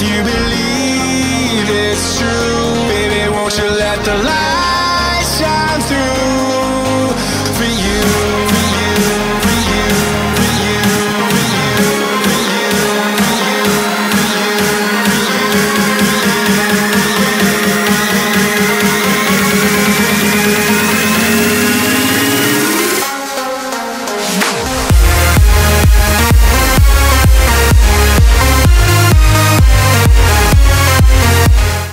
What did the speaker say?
If you believe it's true, baby, won't you let the light